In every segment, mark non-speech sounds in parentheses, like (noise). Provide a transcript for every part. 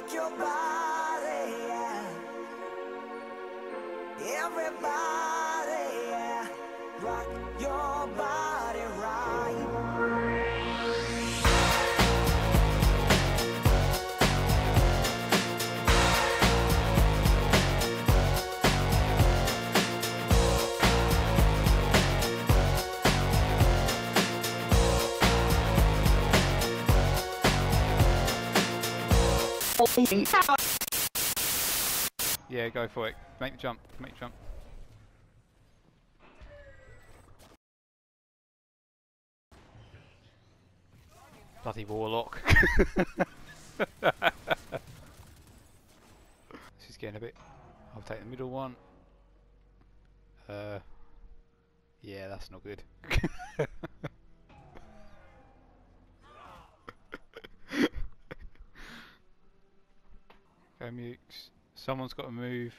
rock your body, yeah. Everybody, Yeah, go for it. Make the jump. Make the jump. Bloody warlock. (laughs) this is getting a bit. I'll take the middle one. Uh, yeah, that's not good. (laughs) Go mukes. Someone's got to move.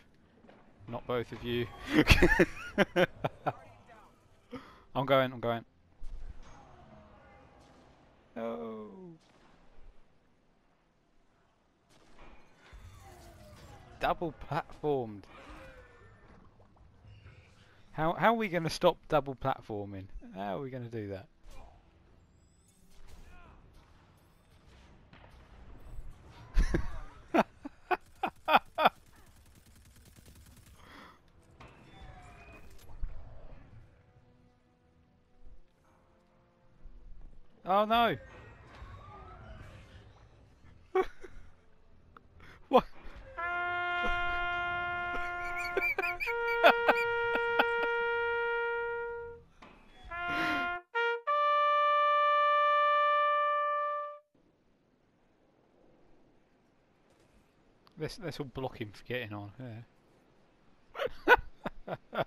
Not both of you. (laughs) I'm going, I'm going. No. Double platformed. How how are we going to stop double platforming? How are we going to do that? Oh no! (laughs) what? (laughs) let's let's block him for getting on. Yeah. (laughs)